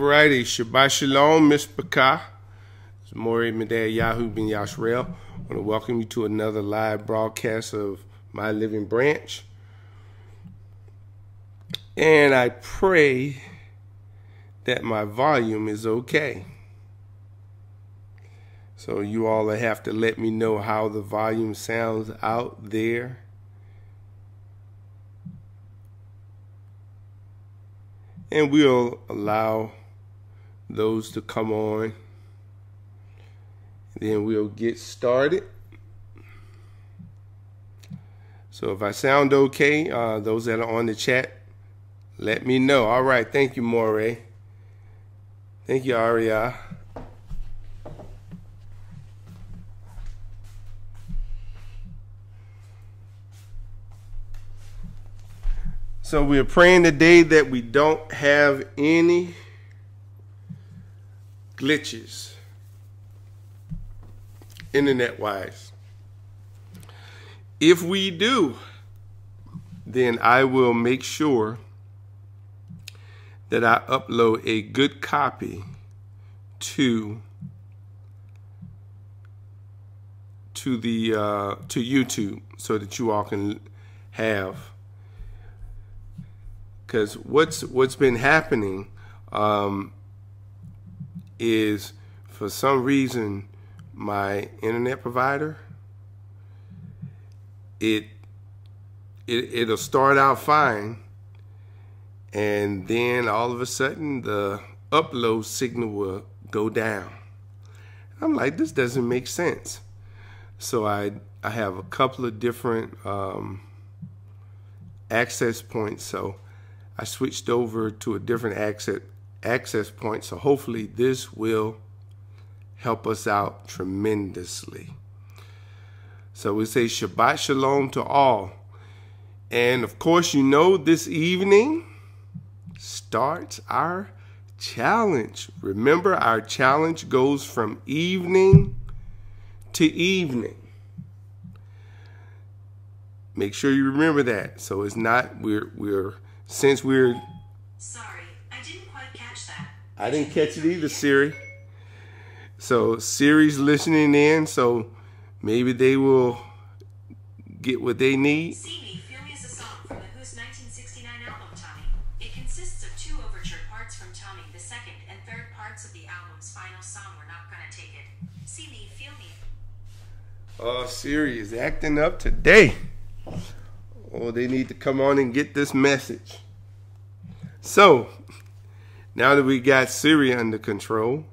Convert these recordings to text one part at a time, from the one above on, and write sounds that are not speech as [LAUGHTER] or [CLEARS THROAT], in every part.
righty. Shabbat Shalom, Mishpacha. It's Maury Medad Yahoo Ben Yashrel. I want to welcome you to another live broadcast of My Living Branch. And I pray that my volume is okay. So you all have to let me know how the volume sounds out there. And we'll allow those to come on. Then we'll get started. So if I sound okay, uh, those that are on the chat, let me know. All right. Thank you, Moray. Thank you, Aria. So we are praying today that we don't have any glitches internet wise. If we do, then I will make sure that I upload a good copy to to the uh, to YouTube so that you all can have because what's what's been happening um, is for some reason my internet provider it it it'll start out fine and then all of a sudden the upload signal will go down. I'm like, this doesn't make sense. So I I have a couple of different um, access points. So I switched over to a different access access point. So hopefully this will help us out tremendously. So we say Shabbat Shalom to all. And of course, you know, this evening starts our challenge. Remember, our challenge goes from evening to evening. Make sure you remember that. So it's not we're we're since we're Sorry, I didn't catch it either, Siri. So Siri's listening in, so maybe they will get what they need. See Me, Feel Me is a song from the Who's 1969 album, Tommy. It consists of two overture parts from Tommy, the second and third parts of the album's final song. We're not gonna take it. See Me, Feel Me. Oh, Siri is acting up today. Oh, they need to come on and get this message. So, now that we got Siri under control,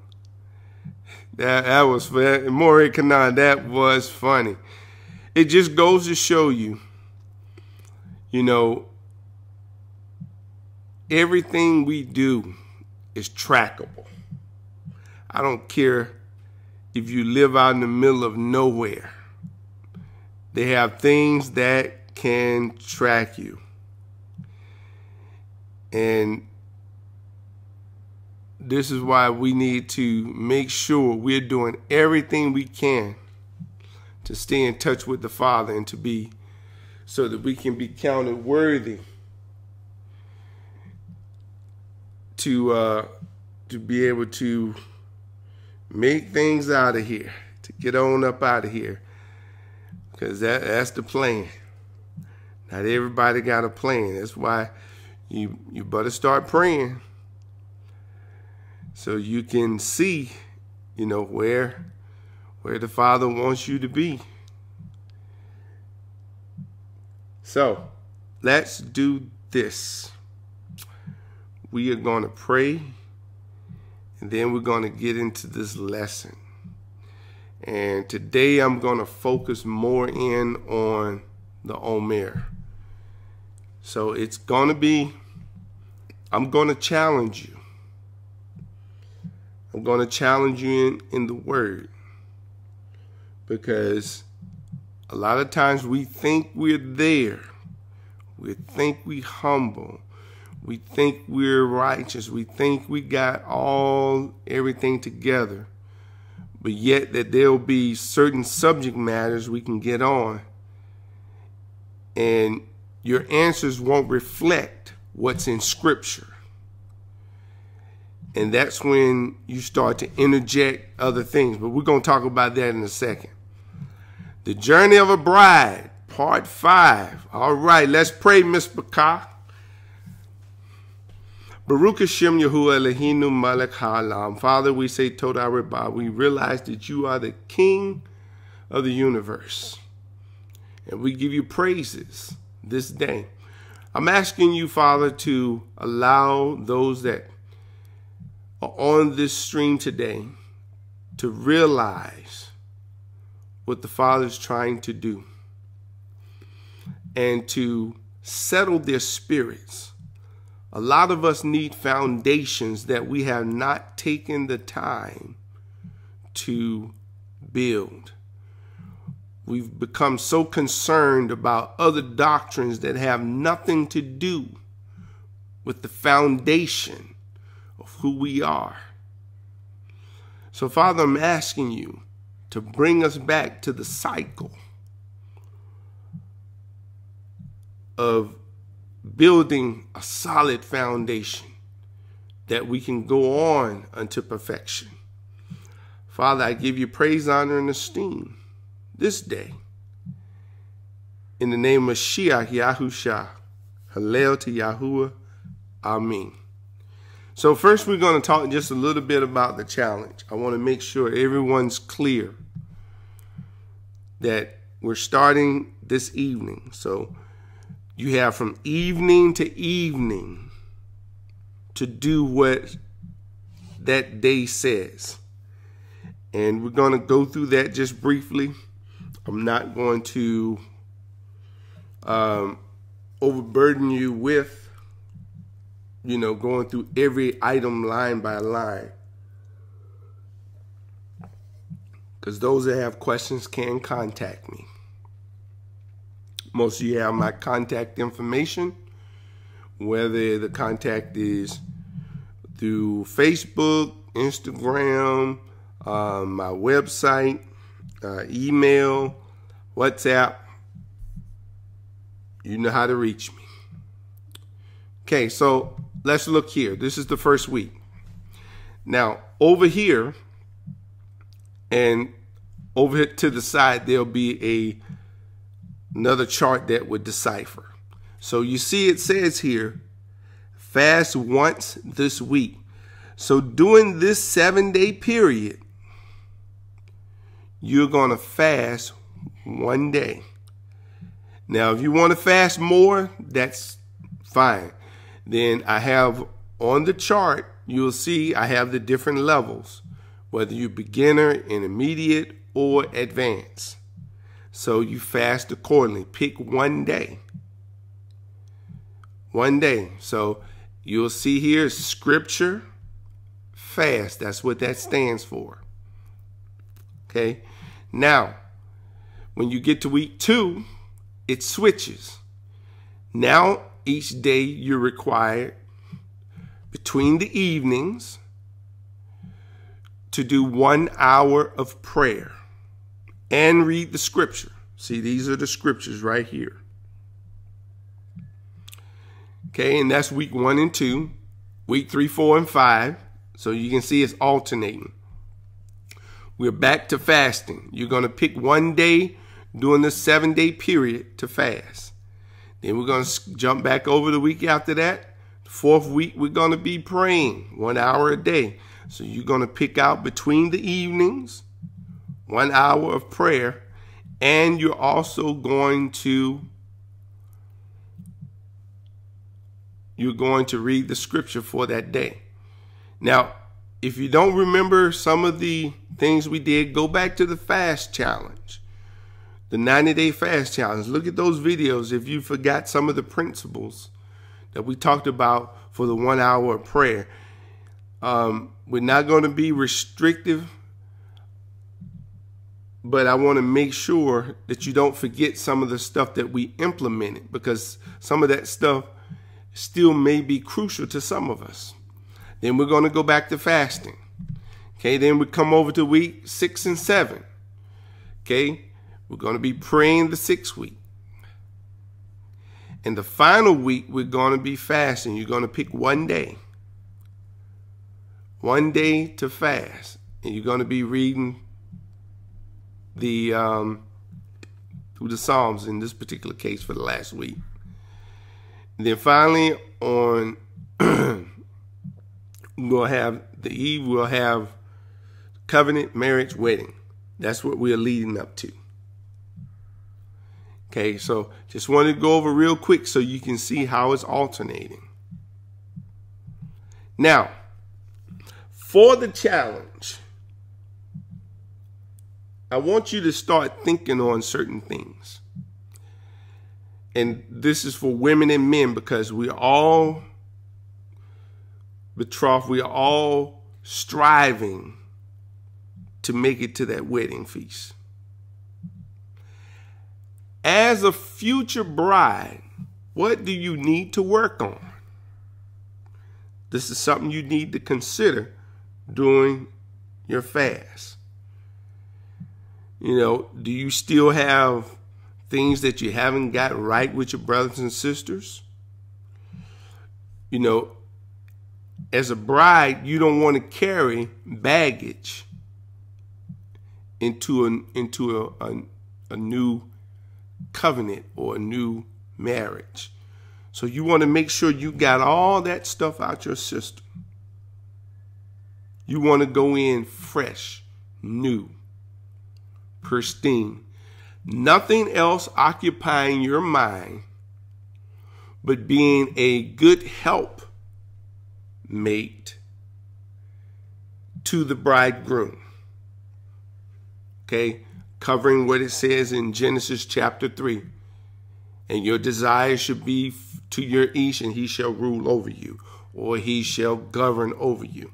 that that was. Maury Kanan, that was funny. It just goes to show you, you know, everything we do is trackable. I don't care if you live out in the middle of nowhere. They have things that can track you. And this is why we need to make sure we're doing everything we can to stay in touch with the Father and to be so that we can be counted worthy to uh, to be able to make things out of here, to get on up out of here, because that that's the plan. Not everybody got a plan. That's why you you better start praying so you can see, you know, where where the Father wants you to be. So, let's do this. We are going to pray and then we're going to get into this lesson. And today I'm going to focus more in on the Omer. So it's going to be, I'm going to challenge you. I'm going to challenge you in, in the word. Because a lot of times we think we're there. We think we humble. We think we're righteous. We think we got all everything together. But yet that there'll be certain subject matters we can get on. And your answers won't reflect what's in scripture. And that's when you start to interject other things. But we're going to talk about that in a second. The Journey of a Bride, Part 5. All right, let's pray, Mishpacha. Baruch Hashem Yahuwah Eloheinu Malek Ha'olam. Father, we say Todah Rabbah. We realize that you are the King of the universe. And we give you praises this day. I'm asking you, Father, to allow those that on this stream today to realize what the Father is trying to do and to settle their spirits a lot of us need foundations that we have not taken the time to build. We've become so concerned about other doctrines that have nothing to do with the foundation who we are. So, Father, I'm asking you to bring us back to the cycle of building a solid foundation that we can go on unto perfection. Father, I give you praise, honor, and esteem this day. In the name of Shiach Yahusha, Hallel to Yahuwah, Amen. So first we're going to talk just a little bit about the challenge. I want to make sure everyone's clear that we're starting this evening. So you have from evening to evening to do what that day says. And we're going to go through that just briefly. I'm not going to um, overburden you with, you know, going through every item line by line. Because those that have questions can contact me. Most of you have my contact information, whether the contact is through Facebook, Instagram, uh, my website, uh, email, WhatsApp. You know how to reach me. Okay, so let's look here. This is the first week. Now, over here and over to the side, there'll be a another chart that would decipher. So you see it says here, fast once this week. So during this seven day period, you're going to fast one day. Now, if you want to fast more, that's fine. Then I have on the chart, you'll see I have the different levels, whether you're beginner, intermediate, or advanced. So you fast accordingly. Pick one day. One day. So you'll see here scripture fast. That's what that stands for. Okay. Now, when you get to week two, it switches. Now, each day you're required between the evenings to do one hour of prayer and read the scripture. See, these are the scriptures right here. Okay, and that's week one and two, week three, four, and five. So you can see it's alternating. We're back to fasting. You're going to pick one day during the seven day period to fast. Then we're going to jump back over the week after that. The fourth week, we're going to be praying one hour a day. So you're going to pick out between the evenings one hour of prayer, and you're also going to you're going to read the scripture for that day. Now, if you don't remember some of the things we did, go back to the fast challenge, the 90 day fast challenge. Look at those videos if you forgot some of the principles that we talked about for the one hour of prayer. Um, we're not going to be restrictive but I want to make sure that you don't forget some of the stuff that we implemented because some of that stuff still may be crucial to some of us. Then we're going to go back to fasting. Okay, then we come over to week six and seven. Okay, we're going to be praying the sixth week. And the final week, we're going to be fasting. You're going to pick one day. one day to fast, and you're going to be reading the um, through the Psalms in this particular case for the last week. And then finally on [CLEARS THROAT] we'll have the eve we'll have covenant marriage wedding. That's what we're leading up to. Okay, so just wanted to go over real quick so you can see how it's alternating. Now, for the challenge, I want you to start thinking on certain things. And this is for women and men because we are all betrothed, we are all striving to make it to that wedding feast. As a future bride, what do you need to work on? This is something you need to consider during your fast. You know, do you still have things that you haven't got right with your brothers and sisters? You know, as a bride, you don't want to carry baggage into a, into a, a, a new covenant or a new marriage. So you want to make sure you got all that stuff out your system. You want to go in fresh, new, pristine. Nothing else occupying your mind but being a good help mate to the bridegroom. Okay? Covering what it says in Genesis chapter 3. And your desire should be to your east, and he shall rule over you, or he shall govern over you.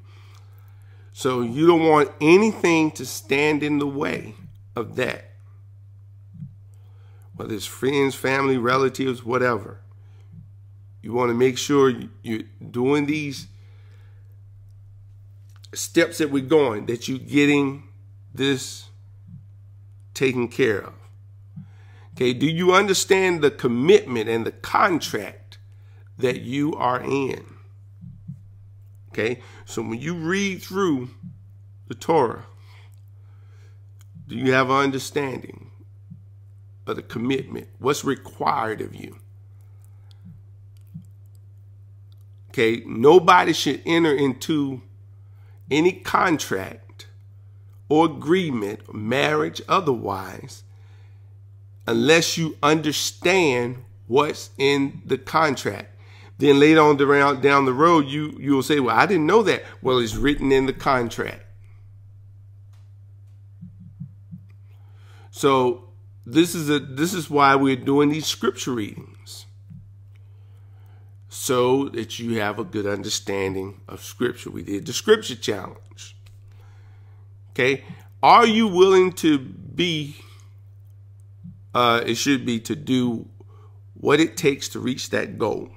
So you don't want anything to stand in the way of that. Whether it's friends, family, relatives, whatever. You want to make sure you're doing these steps that we're going, that you're getting this taken care of. Okay, do you understand the commitment and the contract that you are in? Okay, so when you read through the Torah, do you have an understanding of the commitment? What's required of you? Okay, nobody should enter into any contract or agreement, marriage otherwise, unless you understand what's in the contract. Then later on around down the road, you you'll say, "Well, I didn't know that." Well, it's written in the contract. So this is a this is why we're doing these scripture readings, so that you have a good understanding of scripture. We did the scripture challenge. Okay, are you willing to be? Uh, it should be to do what it takes to reach that goal.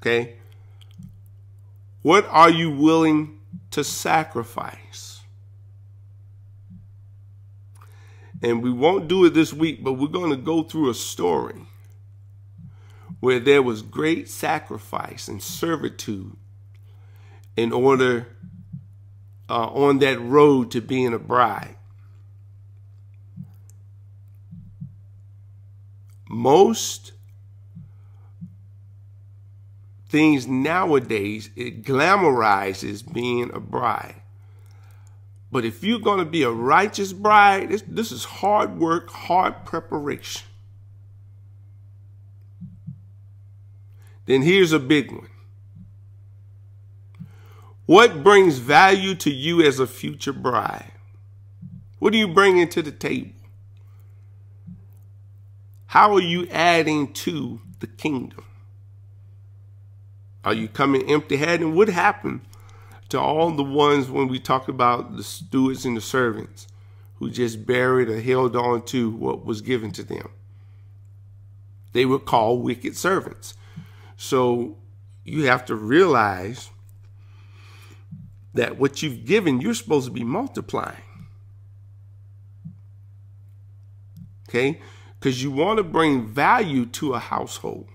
Okay? What are you willing to sacrifice? And we won't do it this week, but we're going to go through a story where there was great sacrifice and servitude in order uh, on that road to being a bride. Most things nowadays, it glamorizes being a bride. But if you're going to be a righteous bride, this, this is hard work, hard preparation. Then here's a big one. What brings value to you as a future bride? What are you bringing to the table? How are you adding to the kingdom? Are you coming empty handed? What happened to all the ones when we talk about the stewards and the servants who just buried or held on to what was given to them? They were called wicked servants. So you have to realize that what you've given, you're supposed to be multiplying. Okay? Because you want to bring value to a household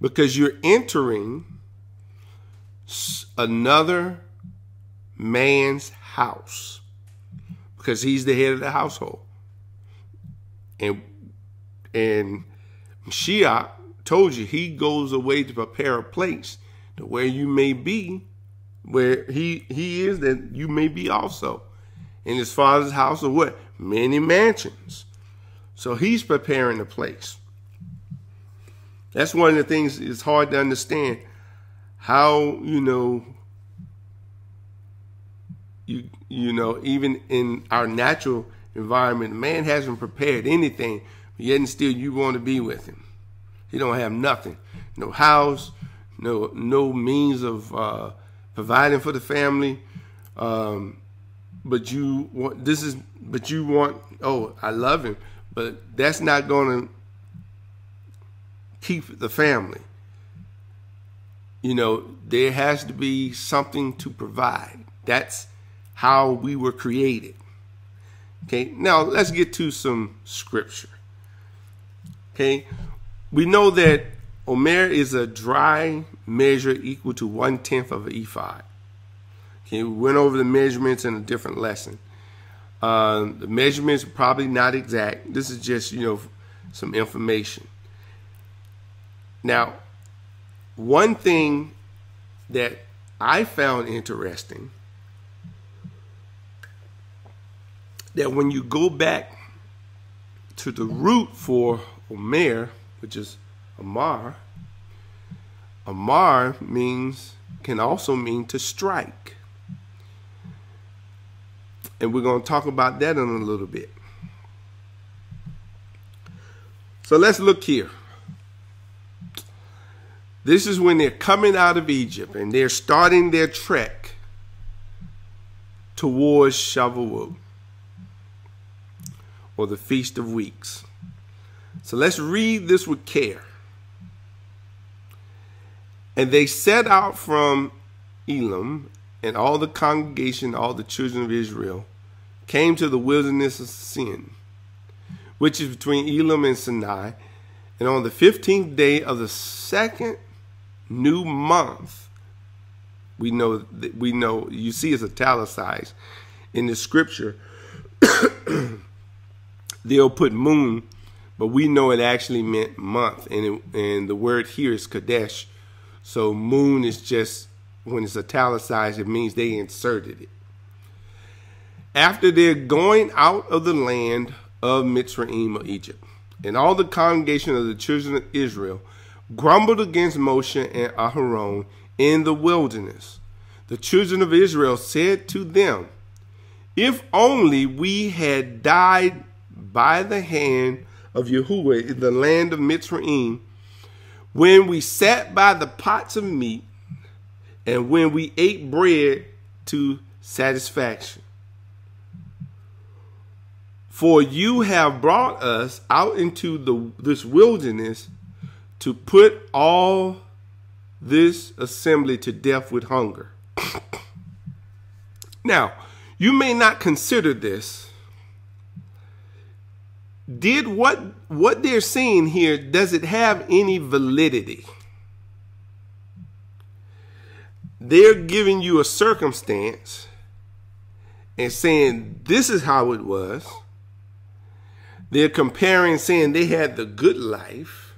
because you're entering another man's house because he's the head of the household. And and Mashiach told you he goes away to prepare a place to where you may be, where he he is, that you may be also. In his father's house of what? Many mansions. So he's preparing a place. That's one of the things it's hard to understand how, you know, you you know, even in our natural environment, man hasn't prepared anything, yet and still you want to be with him. He don't have nothing, no house, no no means of uh, providing for the family. Um, but you want this is but you want oh I love him, but that's not going to keep the family. You know, there has to be something to provide. That's how we were created. Okay, now let's get to some scripture. Okay, we know that Omer is a dry measure equal to one tenth of an ephah. Okay, we went over the measurements in a different lesson. Uh, the measurements are probably not exact. This is just, you know, some information. Now, one thing that I found interesting that when you go back to the root for Omer, which is Amar, Amar means can also mean to strike. And we're going to talk about that in a little bit. So let's look here. This is when they're coming out of Egypt and they're starting their trek towards Shavuot or the Feast of Weeks. So let's read this with care. And they set out from Elim, and all the congregation, all the children of Israel, came to the wilderness of Sin, which is between Elim and Sinai. And on the 15th day of the second new month, we know we know you see it's italicized in the scripture. [COUGHS] they'll put moon, but we know it actually meant month, and it, and the word here is chodesh. So moon is just when it's italicized, it means they inserted it. After they're going out of the land of Mitzrayim of Egypt, and all the congregation of the children of Israel grumbled against Moshe and Aharon in the wilderness. The children of Israel said to them, If only we had died by the hand of Yahuwah in the land of Mitzrayim, when we sat by the pots of meat, and when we ate bread to satisfaction. For you have brought us out into the this wilderness to put all this assembly to death with hunger. [COUGHS] now, you may not consider this did what what they're saying here does it have any validity? They're giving you a circumstance and saying this is how it was. They're comparing saying they had the good life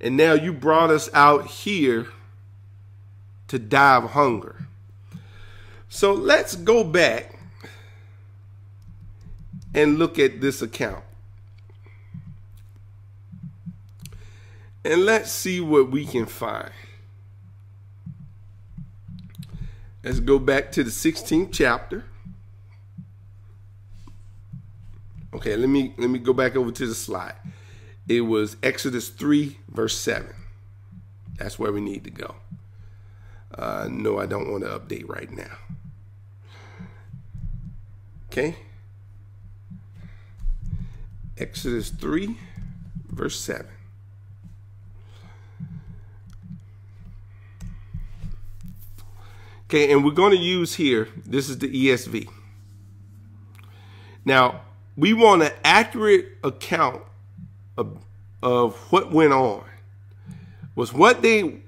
and now you brought us out here to die of hunger. So let's go back and look at this account. And let's see what we can find. Let's go back to the 16th chapter. Okay, let me let me go back over to the slide. It was Exodus 3 verse 7. That's where we need to go. Uh, no, I don't want to update right now. Okay. Exodus 3, verse 7. Okay, and we're going to use here, this is the ESV. Now, we want an accurate account of, of what went on. Was what they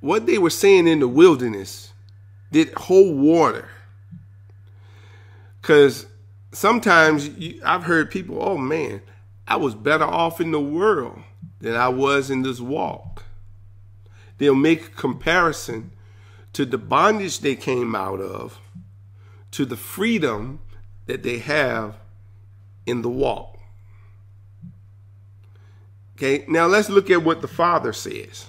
what they were saying in the wilderness did hold water. Because sometimes you, I've heard people, oh man, I was better off in the world than I was in this walk. They'll make a comparison to the bondage they came out of to the freedom that they have in the walk. Okay, now let's look at what the Father says.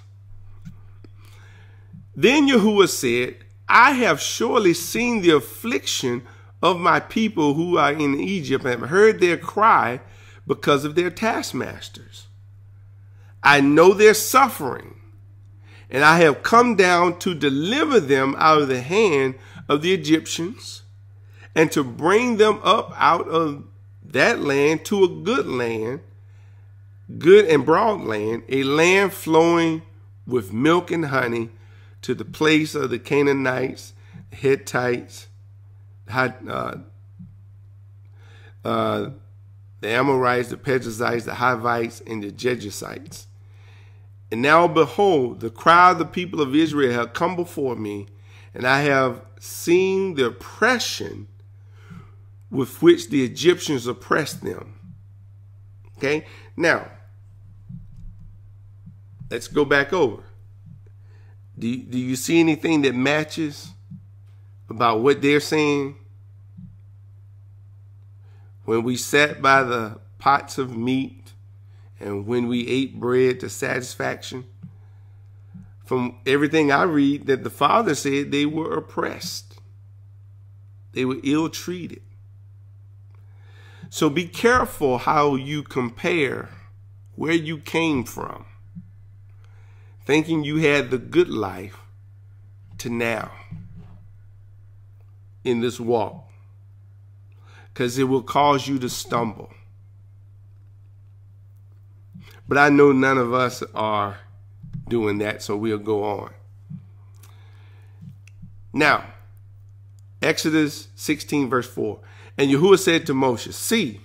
Then Yahuwah said, I have surely seen the affliction of my people who are in Egypt and have heard their cry because of their taskmasters. I know their suffering, and I have come down to deliver them out of the hand of the Egyptians and to bring them up out of that land to a good land, good and broad land, a land flowing with milk and honey to the place of the Canaanites, Hittites, uh, uh, the Amorites, the Perizzites, the Hivites, and the Jebusites. And now behold, the cry of the people of Israel have come before me, and I have seen the oppression with which the Egyptians oppressed them. Okay, now let's go back over. Do, do you see anything that matches about what they're saying? When we sat by the pots of meat and when we ate bread to satisfaction, from everything I read, that the Father said they were oppressed, they were ill treated. So be careful how you compare where you came from thinking you had the good life to now in this walk because it will cause you to stumble. But I know none of us are doing that, so we'll go on. Now, Exodus 16, verse 4. And Yahuwah said to Moshe, See,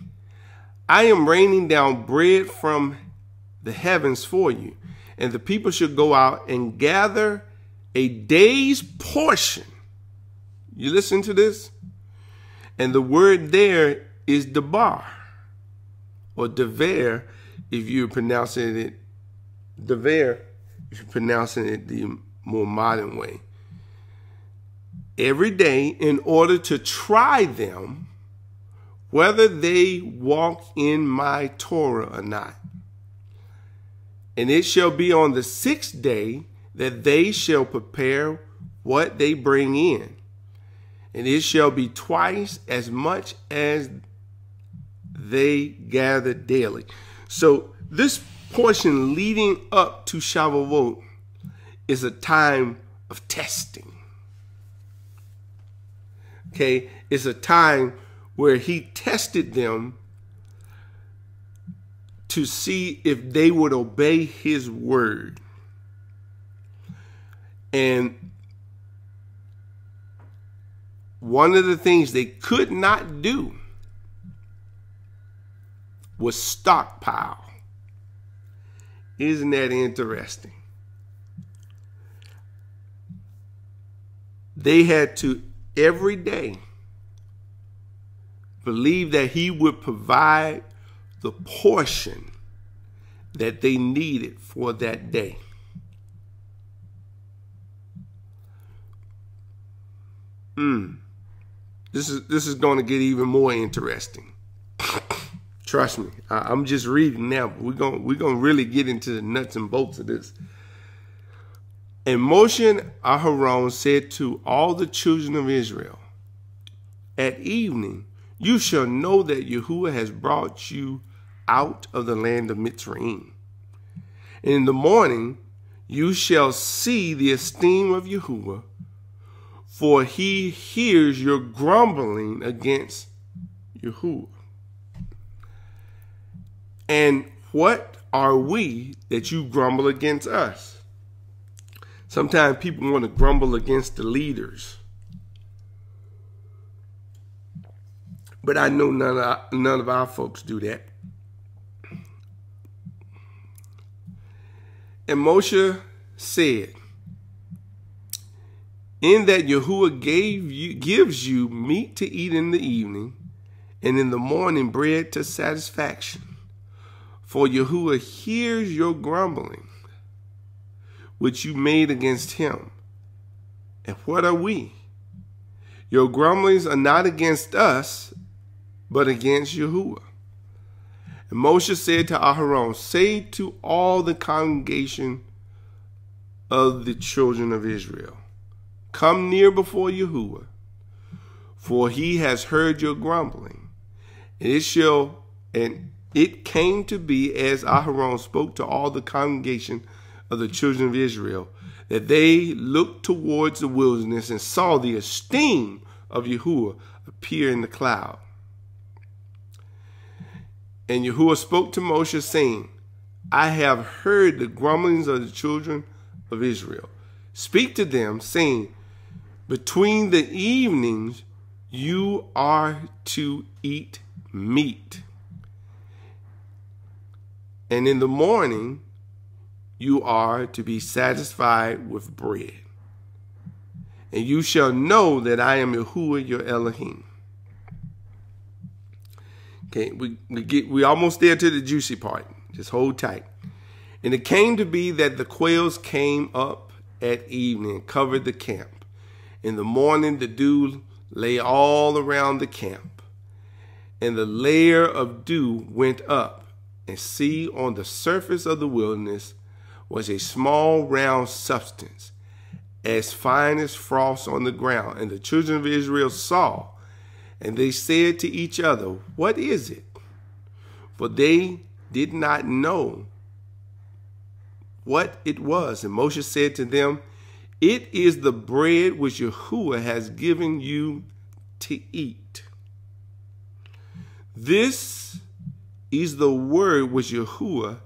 I am raining down bread from the heavens for you and the people should go out and gather a day's portion. You listen to this? And the word there is debar or dever if you're pronouncing it dever if you're pronouncing it the more modern way. Every day in order to try them whether they walk in my Torah or not. And it shall be on the sixth day that they shall prepare what they bring in. And it shall be twice as much as they gather daily. So this portion leading up to Shavuot is a time of testing. Okay, it's a time where he tested them to see if they would obey his word. And one of the things they could not do was stockpile. Isn't that interesting? They had to every day believe that he would provide the portion that they needed for that day. Hmm. This is this is going to get even more interesting. Trust me, I, am just reading now, we're going we're to really get into the nuts and bolts of this. And Moshe Aharon said to all the children of Israel, At evening you shall know that Yahuwah has brought you out of the land of Mitzrayim. And in the morning you shall see the esteem of Yahuwah, for he hears your grumbling against Yahuwah. And what are we that you grumble against us? Sometimes people want to grumble against the leaders. But I know none of, none of our folks do that. And Moshe said, in that Yahuwah gave you, gives you meat to eat in the evening, and in the morning bread to satisfaction. For Yahuwah hears your grumbling, which you made against him. And what are we? Your grumblings are not against us, but against Yahuwah. And Moshe said to Aharon, Say to all the congregation of the children of Israel, Come near before Yahuwah, for he has heard your grumbling. And it shall, and it came to be as Aharon spoke to all the congregation of the children of Israel, that they looked towards the wilderness and saw the esteem of Yahuwah appear in the cloud. And Yahuwah spoke to Moshe, saying, I have heard the grumblings of the children of Israel. Speak to them, saying, Between the evenings you are to eat meat. And in the morning you are to be satisfied with bread. And you shall know that I am Yahuwah your Elohim. Okay, we, we get we almost there to the juicy part. Just hold tight. And it came to be that the quails came up at evening covered the camp. In the morning the dew lay all around the camp. And the layer of dew went up, and see on the surface of the wilderness was a small round substance, as fine as frost on the ground. And the children of Israel saw and they said to each other, What is it? For they did not know what it was. And Moshe said to them, It is the bread which Yahuwah has given you to eat. This is the word which Yahuwah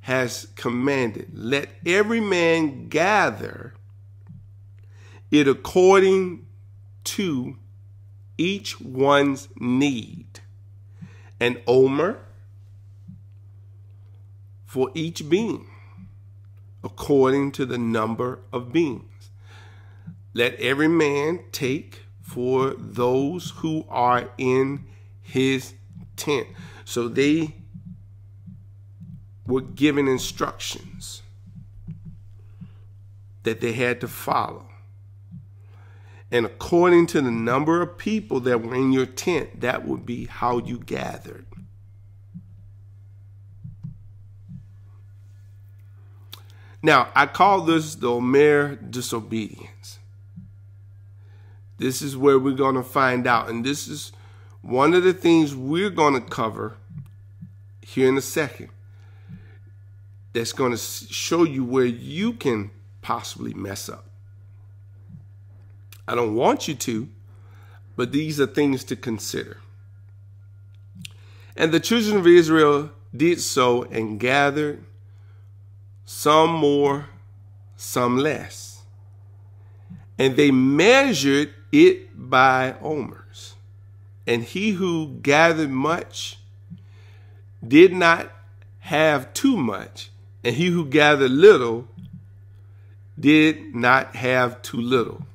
has commanded. Let every man gather it according to each one's need. An omer for each being, according to the number of beings. Let every man take for those who are in his tent. So they were given instructions that they had to follow. And according to the number of people that were in your tent, that would be how you gathered. Now, I call this the Omer disobedience. This is where we're going to find out. And this is one of the things we're going to cover here in a second that's going to show you where you can possibly mess up. I don't want you to, but these are things to consider. And the children of Israel did so and gathered some more, some less. And they measured it by omers. And he who gathered much did not have too much, and he who gathered little did not have too little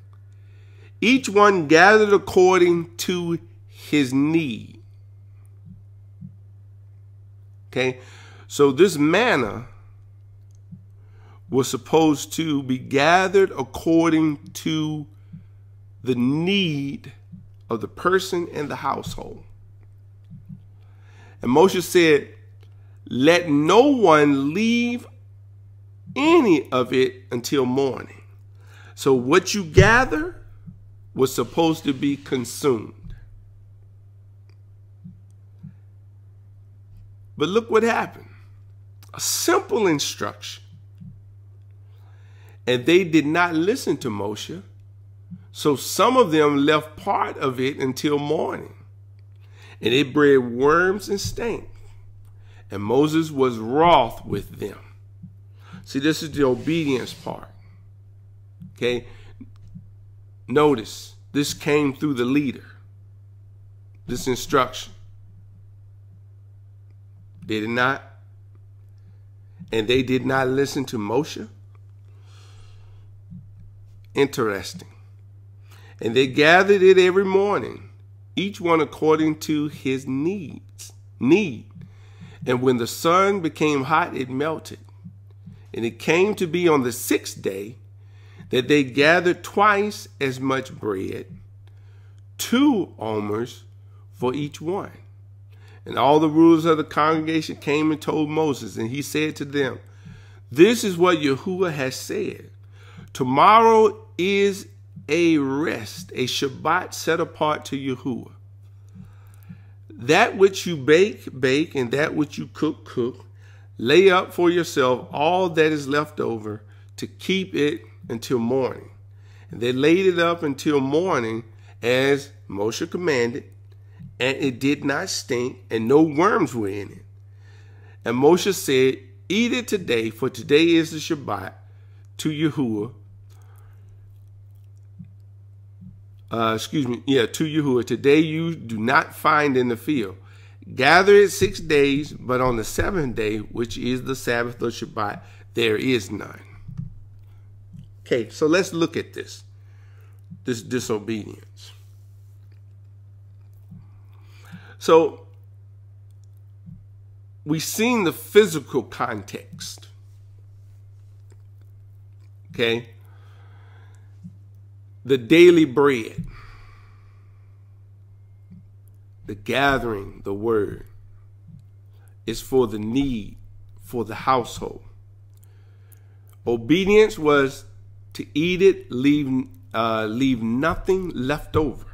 each one gathered according to his need. Okay, so this manna was supposed to be gathered according to the need of the person and the household. And Moshe said, Let no one leave any of it until morning. So, what you gather was supposed to be consumed. But look what happened a simple instruction. And they did not listen to Moshe. So some of them left part of it until morning. And it bred worms and stank. And Moses was wroth with them. See, this is the obedience part. Okay? Notice, this came through the leader, this instruction. Did it not? And they did not listen to Moshe? Interesting. And they gathered it every morning, each one according to his needs, need. And when the sun became hot, it melted. And it came to be on the sixth day that they gathered twice as much bread, two omers for each one. And all the rulers of the congregation came and told Moses, and he said to them, This is what Yahuwah has said. Tomorrow is a rest, a Shabbat set apart to Yahuwah. That which you bake, bake, and that which you cook, cook. Lay up for yourself all that is left over to keep it until morning. And they laid it up until morning as Moshe commanded, and it did not stink, and no worms were in it. And Moshe said, Eat it today, for today is the Shabbat to Yahuwah. Uh, excuse me, yeah, to you Yahuwah. Today you do not find in the field. Gather it six days, but on the seventh day, which is the Sabbath of Shabbat, there is none. Okay, so let's look at this this disobedience. So we've seen the physical context. Okay? The daily bread, the gathering, the word is for the need, for the household. Obedience was to eat it, leave uh, leave nothing left over.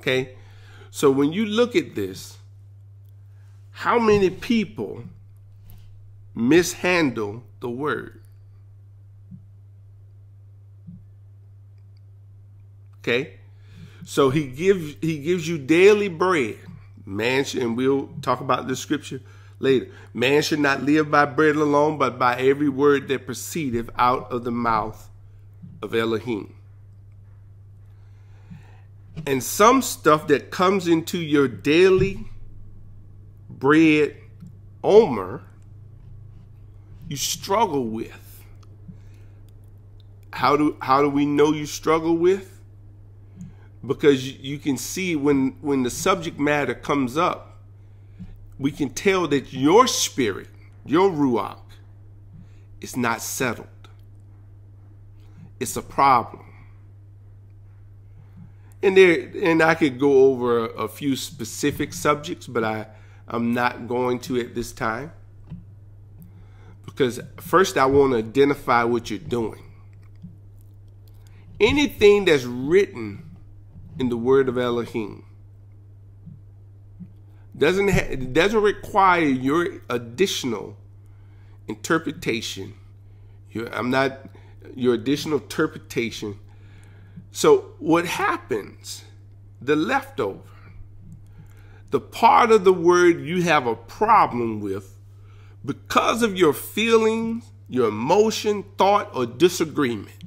Okay, so when you look at this, how many people mishandle the word? Okay, so he gives he gives you daily bread. Man, and we'll talk about the scripture later. Man should not live by bread alone, but by every word that proceedeth out of the mouth of Elohim. And some stuff that comes into your daily bread omer, you struggle with. How do how do we know you struggle with? Because you can see when when the subject matter comes up, we can tell that your spirit, your ruach, is not settled. It's a problem. And there, and I could go over a, a few specific subjects, but I, I'm not going to at this time. Because first, I want to identify what you're doing. Anything that's written in the word of Elohim doesn't it doesn't require your additional interpretation. Your, I'm not your additional interpretation. So what happens? The leftover, the part of the word you have a problem with because of your feelings, your emotion, thought, or disagreement.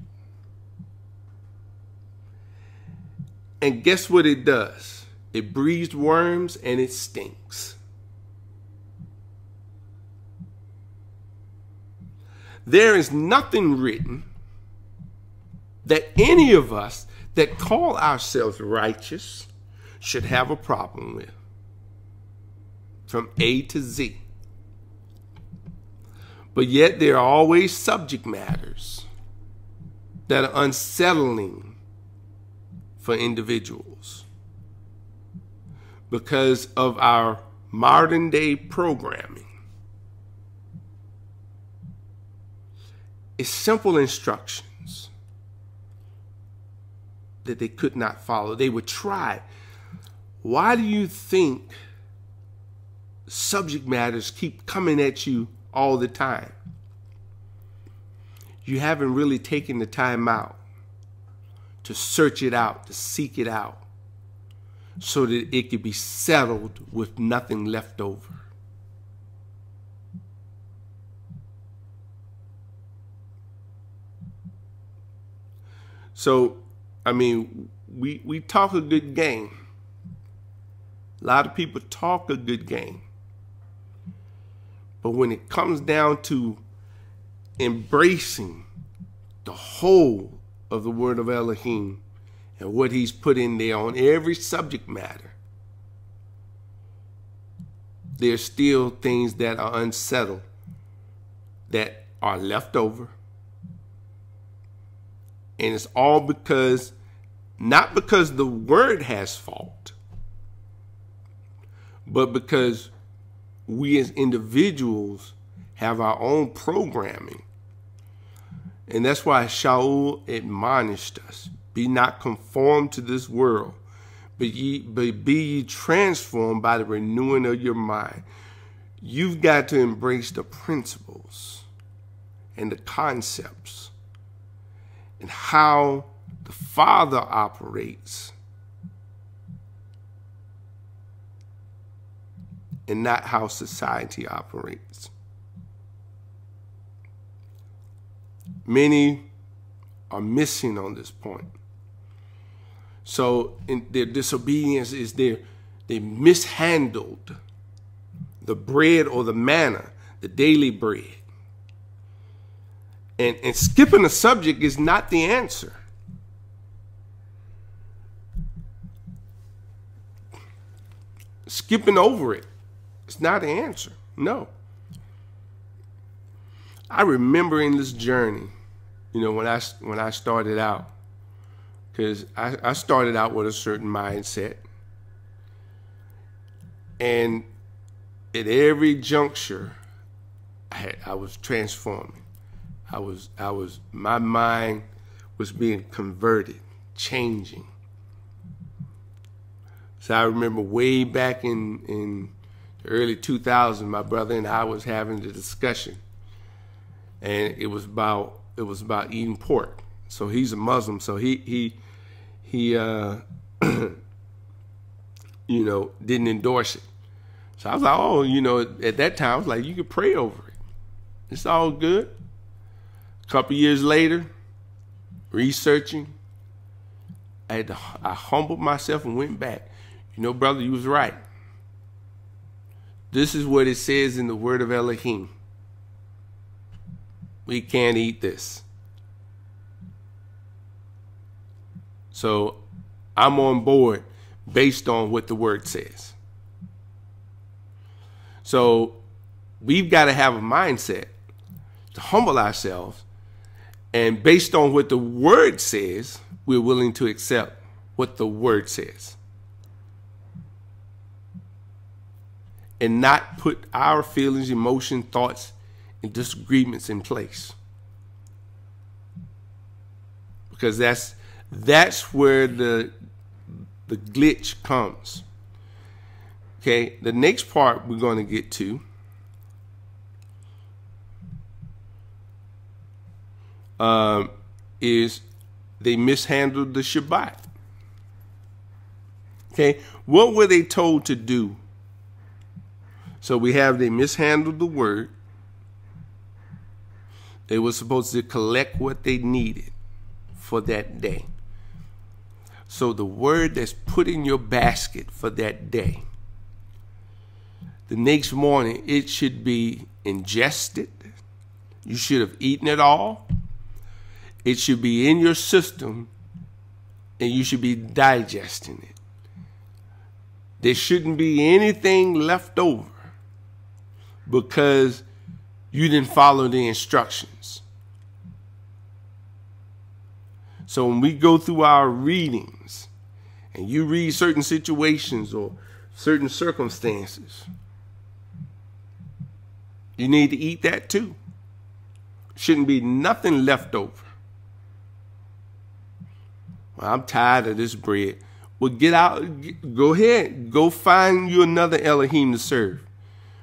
And guess what it does? It breathes worms and it stinks. There is nothing written that any of us that call ourselves righteous should have a problem with. From A to Z. But yet there are always subject matters that are unsettling for individuals because of our modern day programming. It's simple instructions that they could not follow. They would try. Why do you think subject matters keep coming at you all the time? You haven't really taken the time out to search it out, to seek it out so that it could be settled with nothing left over. So, I mean, we, we talk a good game. A lot of people talk a good game. But when it comes down to embracing the whole of the word of Elohim and what he's put in there on every subject matter, there's still things that are unsettled that are left over. And it's all because, not because the word has fault, but because we as individuals have our own programming. And that's why Shaul admonished us be not conformed to this world, but, ye, but be ye transformed by the renewing of your mind. You've got to embrace the principles and the concepts and how the Father operates and not how society operates. Many are missing on this point. So in their disobedience is their they mishandled the bread or the manna, the daily bread. And, and skipping the subject is not the answer. Skipping over it it's not the answer. No. I remember in this journey, you know, when I when I started out, because I, I started out with a certain mindset, and at every juncture, I, had, I was transforming. I was I was my mind was being converted, changing. So I remember way back in in the early 2000, my brother and I was having the discussion, and it was about it was about eating pork. So he's a Muslim, so he he he uh, [CLEARS THROAT] you know didn't endorse it. So I was like, oh, you know, at that time I was like, you could pray over it. It's all good. A couple years later, researching, I had to, I humbled myself and went back. You know, brother, you was right. This is what it says in the word of Elohim. We can't eat this. So I'm on board based on what the word says. So we've got to have a mindset to humble ourselves. And based on what the word says, we're willing to accept what the word says. and not put our feelings, emotions, thoughts, and disagreements in place. Because that's that's where the the glitch comes. Okay, the next part we're going to get to um, is they mishandled the Shabbat. Okay, what were they told to do so we have they mishandled the word. They were supposed to collect what they needed for that day. So the word that's put in your basket for that day, the next morning it should be ingested. You should have eaten it all. It should be in your system and you should be digesting it. There shouldn't be anything left over because you didn't follow the instructions. So when we go through our readings and you read certain situations or certain circumstances, you need to eat that too. Shouldn't be nothing left over. Well, I'm tired of this bread. Well, get out, go ahead, go find you another Elohim to serve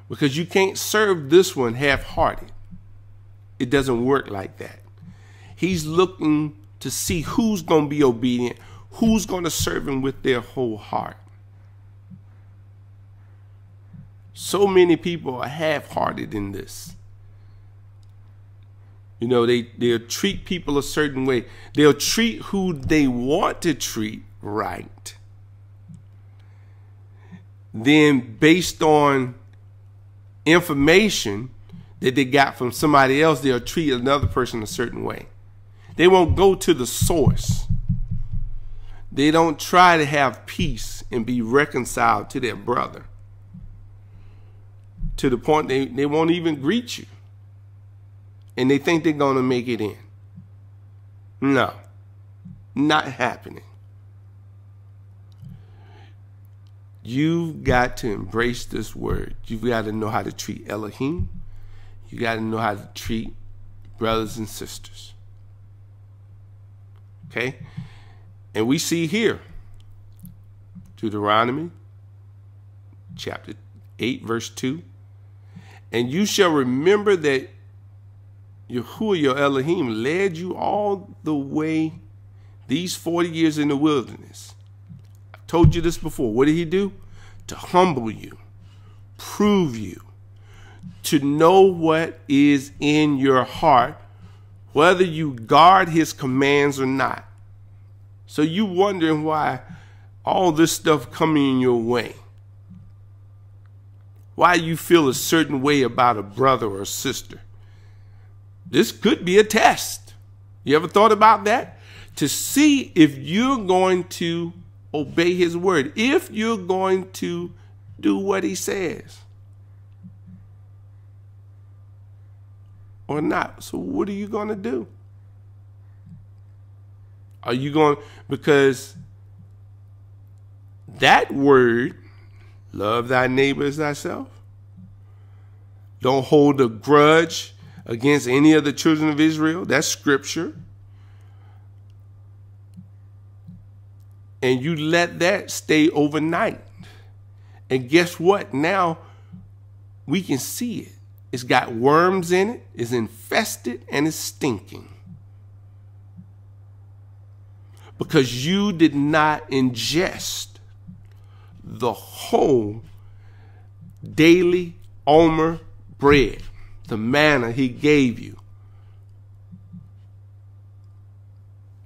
because you can't serve this one half hearted. It doesn't work like that. He's looking to see who's going to be obedient, who's going to serve him with their whole heart. So many people are half hearted in this. You know, they, they'll treat people a certain way. They'll treat who they want to treat right. Then, based on information that they got from somebody else, they'll treat another person a certain way. They won't go to the source. They don't try to have peace and be reconciled to their brother. To the point they, they won't even greet you. And they think they're going to make it in. No, not happening. You've got to embrace this word. You've got to know how to treat Elohim. You got to know how to treat brothers and sisters. Okay? And we see here, Deuteronomy chapter 8, verse 2. And you shall remember that Yahuwah your Elohim led you all the way these 40 years in the wilderness Told you this before. What did he do? To humble you, prove you, to know what is in your heart, whether you guard his commands or not. So you wondering why all this stuff coming in your way. Why you feel a certain way about a brother or sister. This could be a test. You ever thought about that? To see if you're going to obey his word if you're going to do what he says or not. So, what are you going to do? Are you going because that word, love thy neighbor as thyself, don't hold a grudge against any of the children of Israel. That's scripture. And you let that stay overnight. And guess what? Now we can see it. It's got worms in it, it's infested, and it's stinking. Because you did not ingest the whole daily omer bread, the manna he gave you.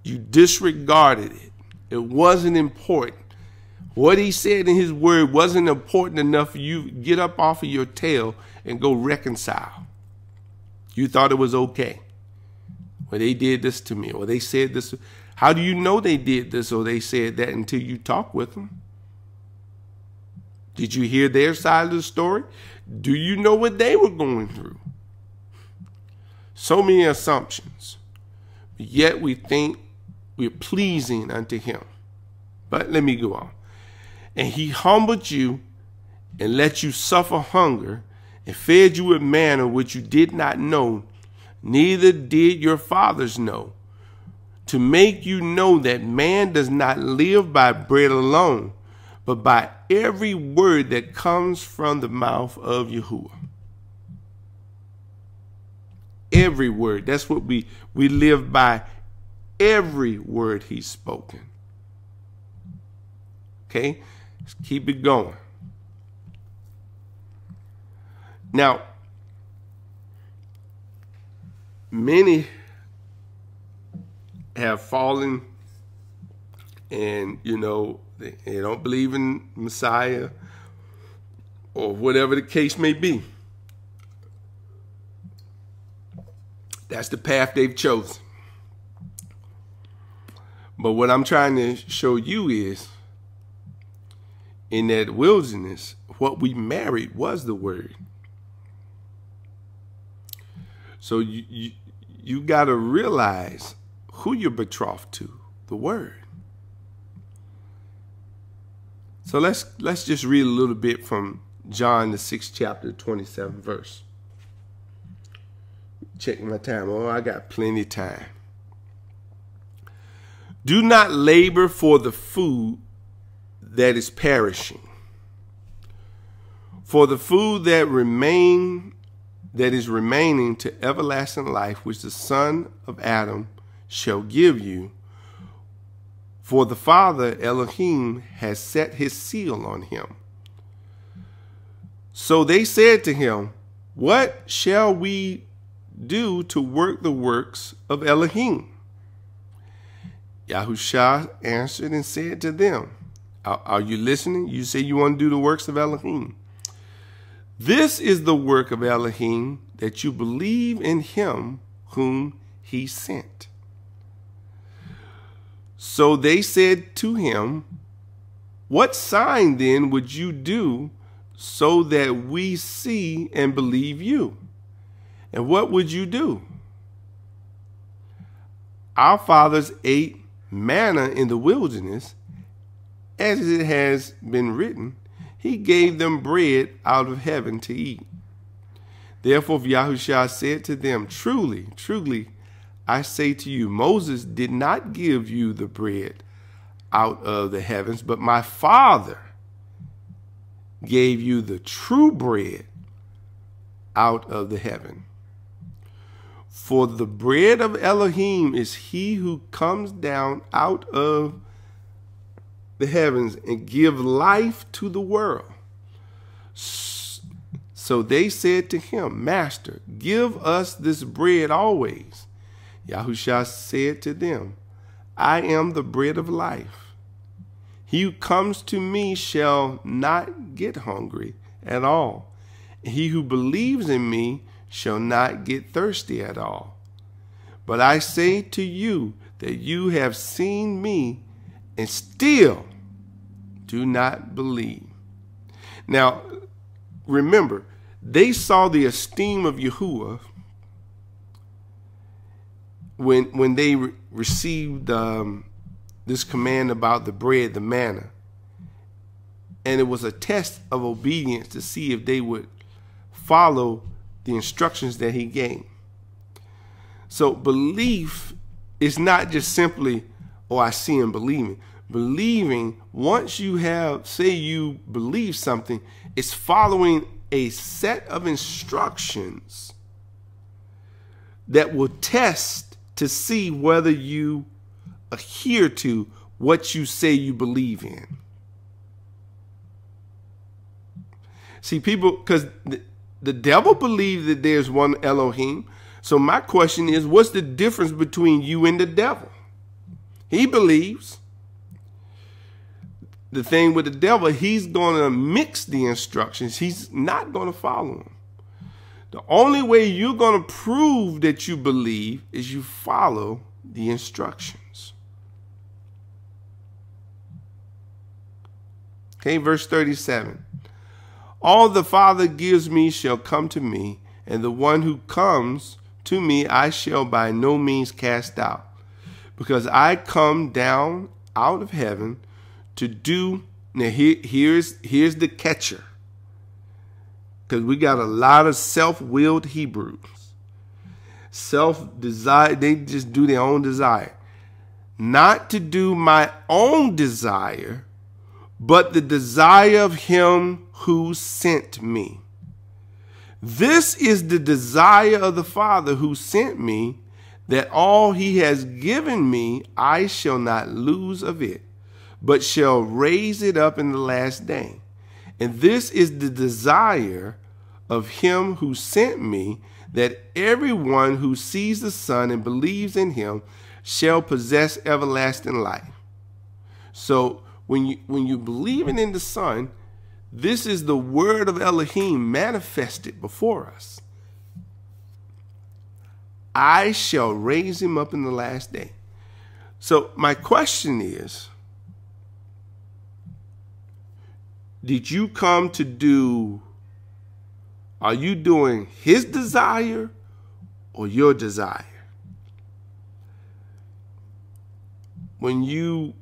You disregarded it. It wasn't important. What he said in his word wasn't important enough for you get up off of your tail and go reconcile. You thought it was okay. Well, they did this to me, or they said this. How do you know they did this or they said that until you talk with them? Did you hear their side of the story? Do you know what they were going through? So many assumptions. Yet we think we're pleasing unto him. But let me go on. And he humbled you and let you suffer hunger and fed you with manna which you did not know, neither did your fathers know, to make you know that man does not live by bread alone, but by every word that comes from the mouth of Yahuwah. Every word. That's what we, we live by every word he's spoken. Okay? Let's keep it going. Now, many have fallen and, you know, they, they don't believe in Messiah or whatever the case may be. That's the path they've chosen. But what I'm trying to show you is in that wilderness, what we married was the word. So you you, you got to realize who you're betrothed to, the word. So let's let's just read a little bit from John the sixth chapter, twenty seven verse. Check my time. Oh, I got plenty time. Do not labor for the food that is perishing, for the food that remain that is remaining to everlasting life, which the Son of Adam shall give you. For the Father Elohim has set his seal on him. So they said to him, What shall we do to work the works of Elohim? Yahusha answered and said to them, are, are you listening? You say you want to do the works of Elohim. This is the work of Elohim that you believe in him whom he sent. So they said to him, What sign then would you do so that we see and believe you? And what would you do? Our fathers ate manna in the wilderness, as it has been written, He gave them bread out of heaven to eat. Therefore, Yahushua said to them, Truly, truly, I say to you, Moses did not give you the bread out of the heavens, but my Father gave you the true bread out of the heaven. For the bread of Elohim is he who comes down out of the heavens and give life to the world. So they said to him, Master, give us this bread always. Yahushua said to them, I am the bread of life. He who comes to me shall not get hungry at all. He who believes in me shall not get thirsty at all. But I say to you that you have seen me and still do not believe. Now, remember, they saw the esteem of Yahuwah when when they re- received um, this command about the bread, the manna, and it was a test of obedience to see if they would follow the instructions that he gave. So belief is not just simply, oh, I see and believing. Believing, once you have, say you believe something, it's following a set of instructions that will test to see whether you adhere to what you say you believe in. See, people, because the devil believes that there's one Elohim. So my question is, what's the difference between you and the devil? He believes the thing with the devil, he's going to mix the instructions. He's not going to follow them. The only way you're going to prove that you believe is you follow the instructions. Okay, verse 37. All the Father gives me shall come to me, and the one who comes to me I shall by no means cast out, because I come down out of heaven to do now here, here's here's the catcher. Because we got a lot of self-willed hebrews. Self-desire they just do their own desire. Not to do my own desire but the desire of him who sent me this is the desire of the father who sent me that all he has given me i shall not lose of it but shall raise it up in the last day. And this is the desire of him who sent me, that everyone who sees the Son and believes in him shall possess everlasting life. So when you when you believing in the Son, this is the word of Elohim manifested before us. I shall raise him up in the last day. So my question is, did you come to do? Are you doing his desire or your desire? When you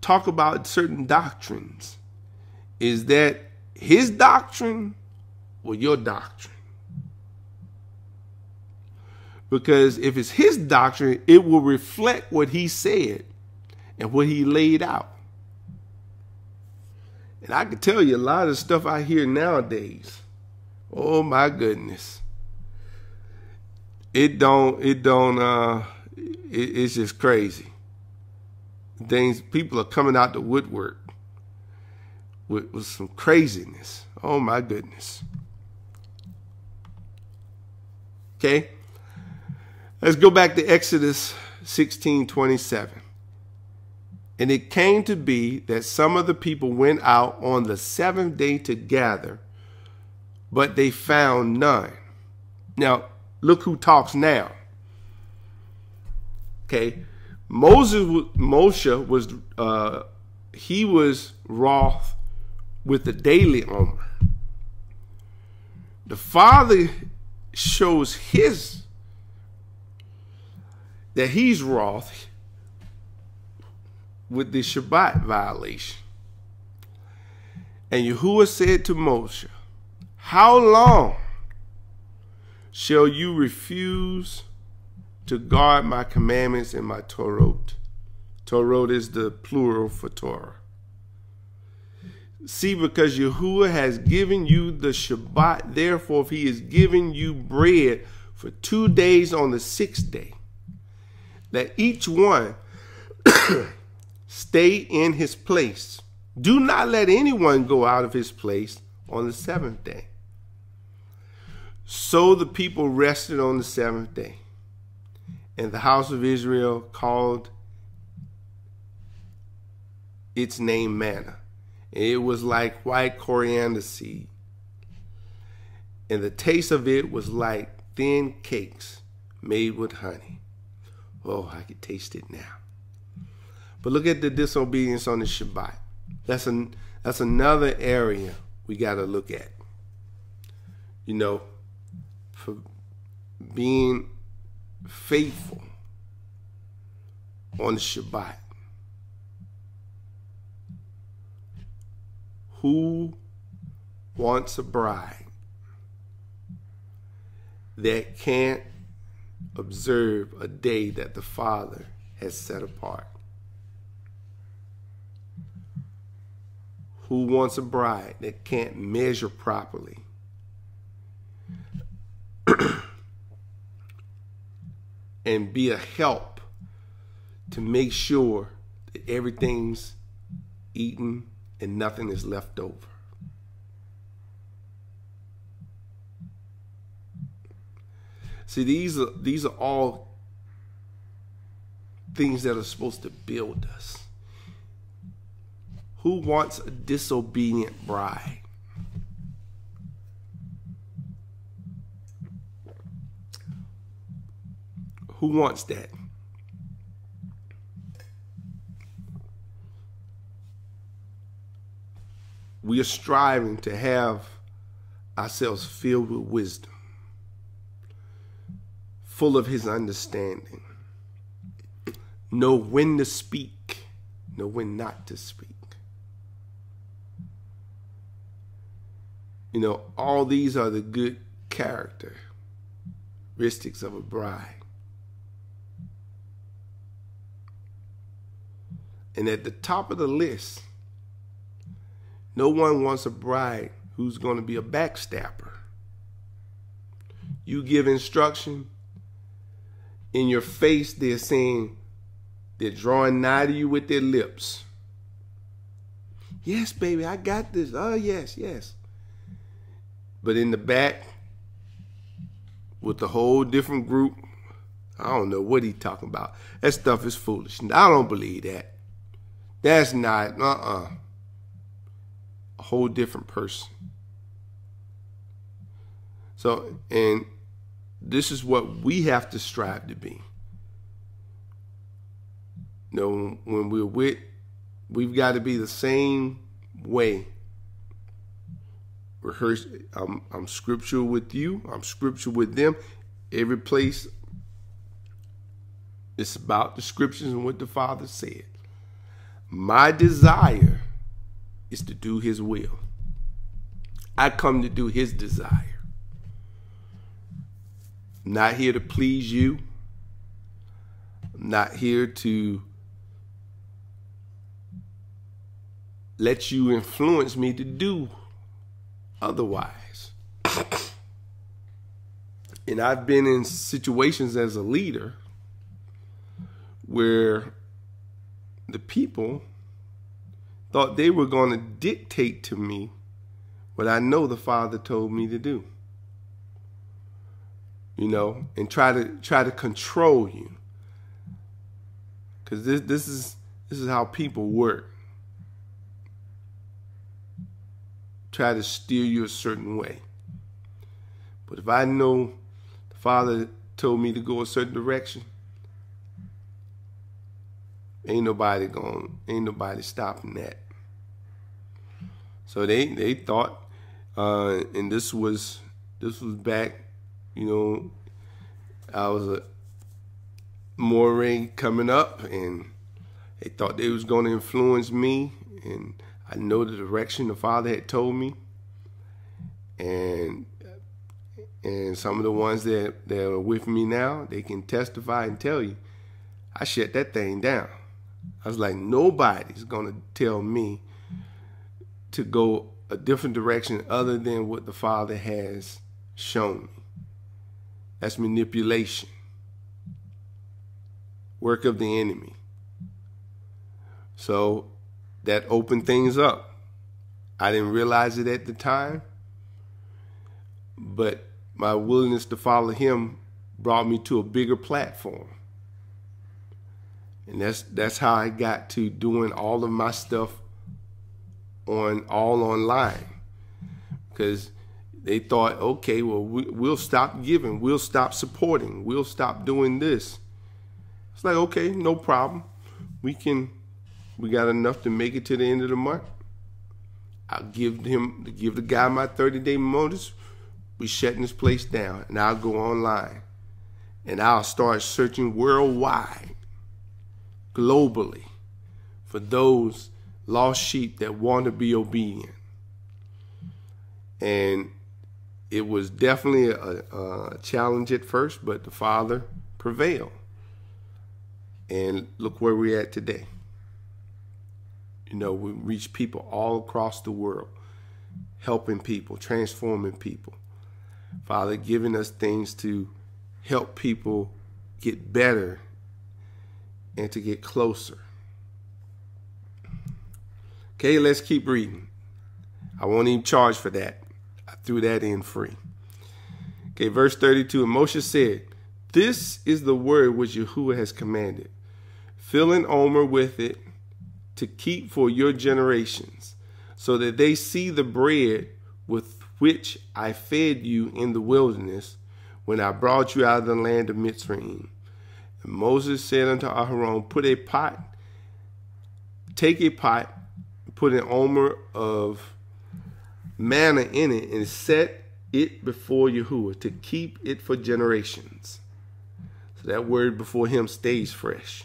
talk about certain doctrines, is that his doctrine or your doctrine? Because if it's his doctrine, it will reflect what he said and what he laid out. And I can tell you a lot of stuff I hear nowadays. Oh my goodness. It don't it don't uh it, it's just crazy. Things people are coming out the woodwork with, with some craziness. Oh my goodness. Okay. Let's go back to Exodus 16 27. And it came to be that some of the people went out on the seventh day to gather, but they found none. Now, look who talks now. Okay. Moses, Moshe was, uh, he was wroth with the daily Omer. The Father shows his that he's wroth with the Shabbat violation. And Yahuwah said to Moshe, How long shall you refuse to guard my commandments and my Torot? Torot is the plural for Torah. See, because Yahuwah has given you the Shabbat, therefore, if he has given you bread for two days on the sixth day, that each one [COUGHS] stay in his place. Do not let anyone go out of his place on the seventh day. So the people rested on the seventh day. And the house of Israel called its name manna. It was like white coriander seed. And the taste of it was like thin cakes made with honey. Oh, I can taste it now. But look at the disobedience on the Shabbat. That's an that's another area we got to look at. You know, for being faithful on the Shabbat. Who wants a bride that can't observe a day that the Father has set apart? who wants a bride that can't measure properly. [CLEARS THROAT] and be a help to make sure that everything's eaten and nothing is left over. See, these are these are all things that are supposed to build us. Who wants a disobedient bride? Who wants that? We are striving to have ourselves filled with wisdom, full of His understanding. Know when to speak, know when not to speak. You know, all these are the good characteristics of a bride. And at the top of the list, no one wants a bride who's going to be a backstabber. You give instruction, in your face, they're saying, they're drawing nigh to you with their lips. Yes, baby, I got this. Oh, yes, yes. But in the back, with a whole different group, I don't know what he talking about. That stuff is foolish. I don't believe that. That's not uh-uh. Whole different person. So, and this is what we have to strive to be. You know, when we're with, we've got to be the same way rehearse. I'm, I'm scriptural with you. I'm scriptural with them. Every place it's about the scriptures and what the Father said. My desire is to do His will. I come to do His desire. I'm not here to please you. I'm not here to let you influence me to do otherwise. [COUGHS] and I've been in situations as a leader where the people thought they were going to dictate to me what I know the Father told me to do. You know, and try to try to control you. Cuz this this is this is how people work. try to steer you a certain way. But if I know the Father told me to go a certain direction, Ain't nobody going ain't nobody stopping that. So they they thought uh, and this was this was back, you know, I was a Moreh coming up and they thought they was going to influence me and I know the direction the father had told me and and some of the ones that, that are with me now, they can testify and tell you, I shut that thing down. I was like, nobody's gonna tell me to go a different direction other than what the Father has shown me. That's manipulation. Work of the enemy. So that opened things up. I didn't realize it at the time, but my willingness to follow him brought me to a bigger platform. And that's that's how I got to doing all of my stuff on all online. Because they thought, okay, well, we, will stop giving, we'll stop supporting, we'll stop doing this. It's like, okay, no problem. We can, we got enough to make it to the end of the month. I'll give him, to give the guy my 30 day notice we shutting this place down and I'll go online and I'll start searching worldwide, globally, for those lost sheep that want to be obedient. And it was definitely a, a challenge at first, but the Father prevailed. And look where we're at today. You know, we reach people all across the world, helping people, transforming people. Father, giving us things to help people get better and to get closer. Okay, let's keep reading. I won't even charge for that. I threw that in free. Okay, verse 32. And Moshe said, This is the word which Yahuwah has commanded. Fill an omer with it to keep for your generations, so that they see the bread with which I fed you in the wilderness when I brought you out of the land of Mitsrayim. And Moses said unto Aharon, Put a pot, take a pot, put an omer of manna in it, and set it before Yahuwah to keep it for generations. So that word before him stays fresh.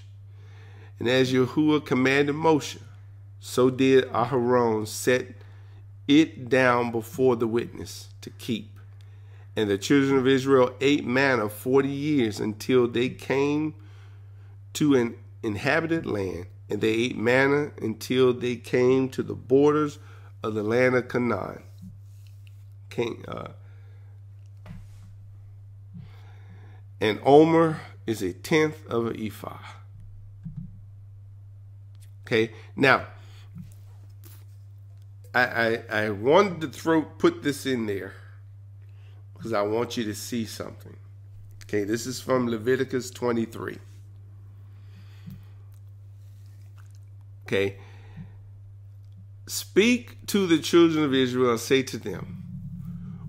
And as Yahuwah commanded Moshe, so did Aharon set it down before the witness to keep. And the children of Israel ate manna 40 years until they came to an inhabited land. And they ate manna until they came to the borders of the land of Canaan. Uh, and Omer is a tenth of an ephah. Okay, now I, I, I wanted to throw put this in there because I want you to see something. Okay, this is from Leviticus 23. Okay. Speak to the children of Israel and say to them,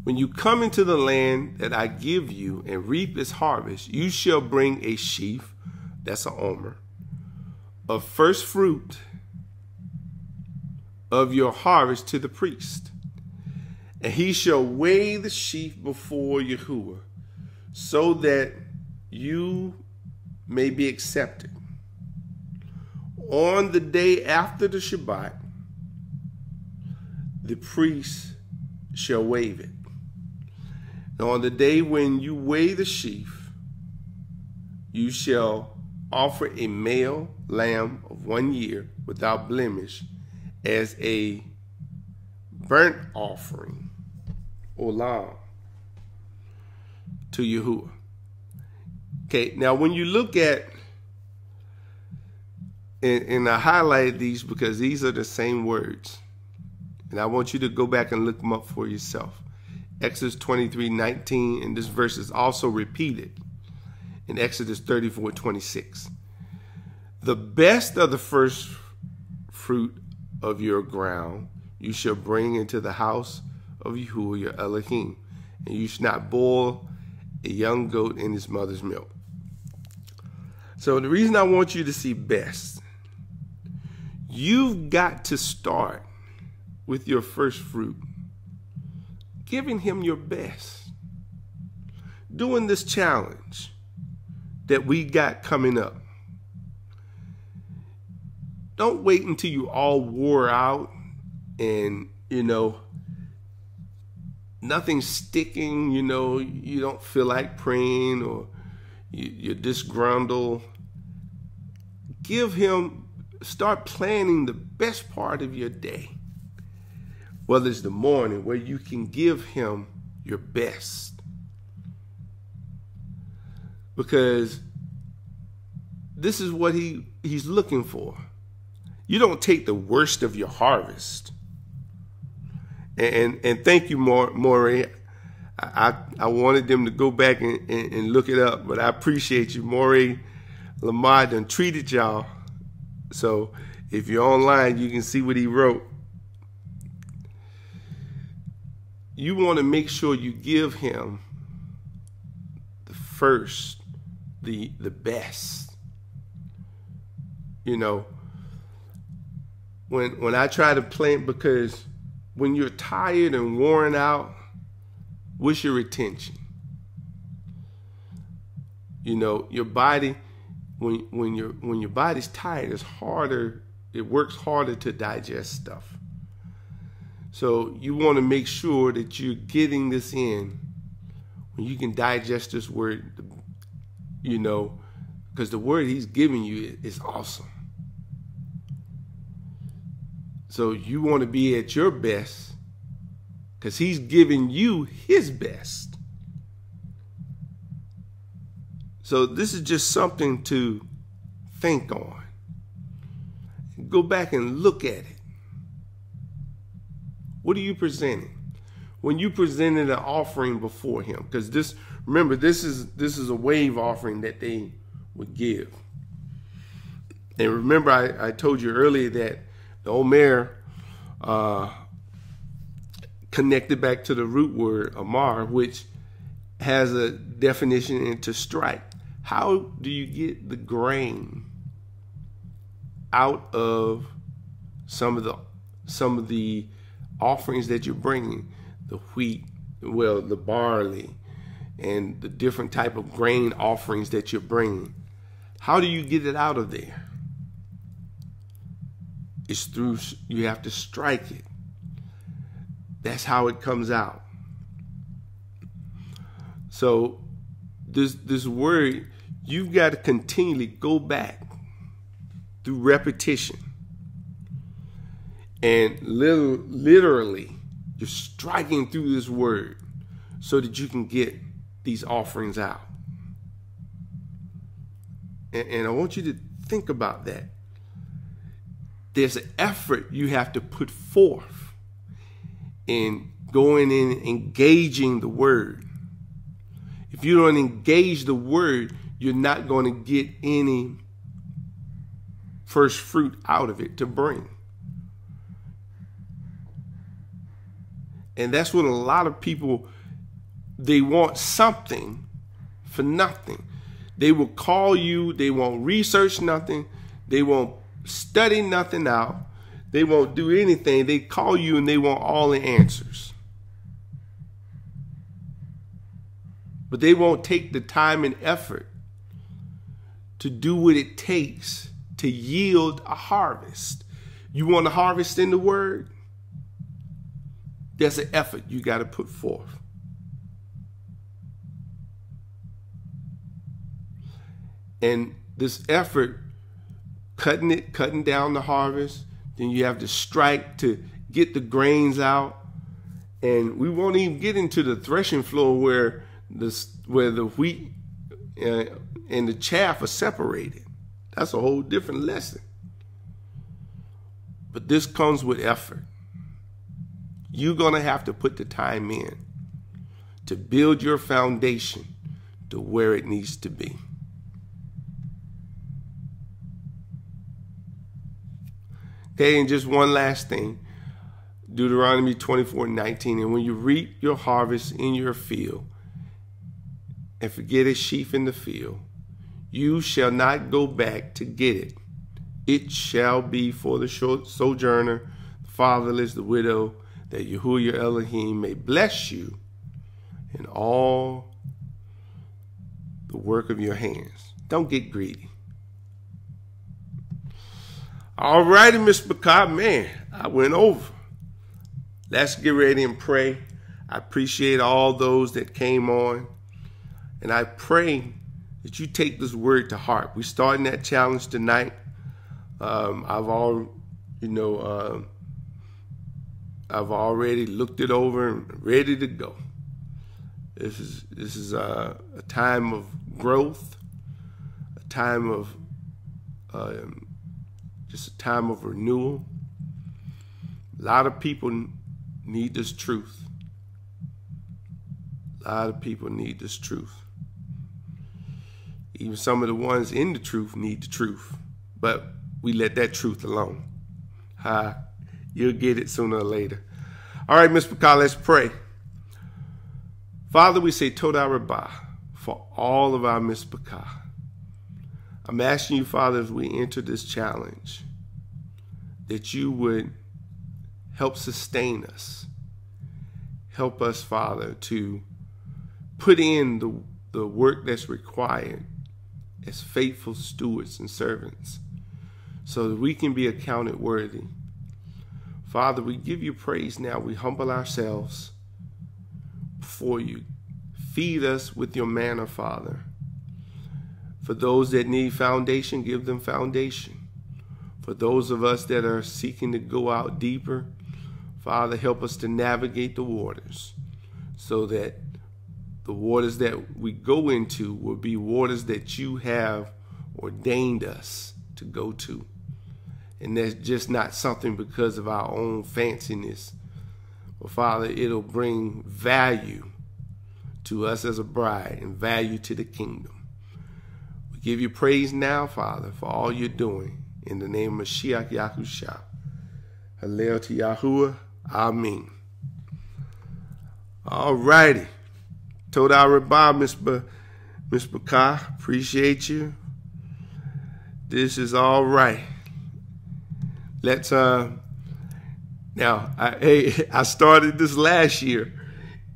When you come into the land that I give you and reap its harvest, you shall bring a sheaf, that's an omer, of first fruit of your harvest to the priest. And he shall weigh the sheaf before Yahuwah, so that you may be accepted. On the day after the Shabbat, the priest shall wave it. And on the day when you weigh the sheaf, you shall offer a male lamb of one year without blemish as a burnt offering, olam, to Yahuwah. Okay, now when you look at, and, and I highlighted these because these are the same words. And I want you to go back and look them up for yourself. Exodus 23 19, and this verse is also repeated in Exodus 34 26. The best of the first fruit of your ground you shall bring into the house of Yahuwah your Elohim, and you shall not boil a young goat in his mother's milk. So the reason I want you to see best You've got to start with your first fruit, giving him your best, doing this challenge that we got coming up. Don't wait until you all wore out and, you know, nothing's sticking, you know, you don't feel like praying or you're disgruntled. Give him, start planning the best part of your day. Whether it's the morning where you can give him your best. Because this is what he, he's looking for. You don't take the worst of your harvest and and thank you, Moreh. I, I wanted them to go back and, and, and, look it up, but I appreciate you. Moreh Lamar done treated y'all. So if you're online, you can see what he wrote. You want to make sure you give him the first, the the best. You know, when when I try to plant because when you're tired and worn out, what's your attention? You know, your body when when your when your body's tired, it's harder, it works harder to digest stuff. So you want to make sure that you're getting this in when you can digest this word, you know, because the word he's giving you is awesome. So you want to be at your best because he's giving you his best. So this is just something to think on. Go back and look at it. What are you presenting? When you presented an offering before him, because this remember this is this is a wave offering that they would give. And remember I, I told you earlier that the Omer uh, connected back to the root word Amar, which has a definition into strike. How do you get the grain out of some of the some of the offerings that you're bringing? The wheat, well, the barley, and the different type of grain offerings that you're bringing. How do you get it out of there? It's through, you have to strike it. That's how it comes out. So this this word, you've got to continually go back through repetition. And literally, literally, you're striking through this word so that you can get these offerings out. And, and I want you to think about that there's an effort you have to put forth in going in engaging the word. If you don't engage the word, you're not going to get any first fruit out of it to bring. And that's what a lot of people they want something for nothing. They will call you, they won't research nothing, they won't study nothing out. They won't do anything. They call you and they want all the answers. But they won't take the time and effort to do what it takes to yield a harvest. You want to harvest in the word? There's an effort you got to put forth. And this effort cutting it, cutting down the harvest. Then you have to strike to get the grains out. And we won't even get into the threshing floor where the where the wheat uh, and the chaff are separated. That's a whole different lesson. But this comes with effort. You're going to have to put the time in to build your foundation to where it needs to be. Okay, and just one last thing. Deuteronomy 24 19. And when you reap your harvest in your field, and forget a sheaf in the field, you shall not go back to get it it shall be for the short sojourner, the fatherless, the widow, that Yahuwah your Elohim may bless you in all the work of your hands. Don't get greedy. All righty, Mishpacha, man, I went over. Let's get ready and pray. I appreciate all those that came on. And I pray that you take this word to heart. We're starting that challenge tonight. Um, I've all, you know, uh, I've already looked it over and ready to go. This is this is a, a time of growth, a time of um, just a time of renewal. A lot of people need this truth. A lot of people need this truth. Even some of the ones in the truth need the truth, but we let that truth alone. Ha, you'll get it sooner or later. All right, Mishpacha, let's pray. Father, we say Toda Rabbah for all of our Mishpacha. I'm asking you, Father, as we enter this challenge, that you would help sustain us. Help us, Father, to put in the, the work that's required as faithful stewards and servants so that we can be accounted worthy. Father, we give you praise now. We humble ourselves before you. Feed us with your manna, Father. For those that need foundation, give them foundation. For those of us that are seeking to go out deeper, Father, help us to navigate the waters so that the waters that we go into will be waters that you have ordained us to go to. And that's just not something because of our own fanciness. But Father, it'll bring value to us as a bride and value to the kingdom. We give you praise now, Father, for all you're doing. In the name of Mashiach Yahusha. Hallel to Yahuwah. Amen. All righty. Toda Rabbah, Miss, ba, Mishpacha, appreciate you. This is all right. Let's, uh, now, I, [LAUGHS] hey, I started this last year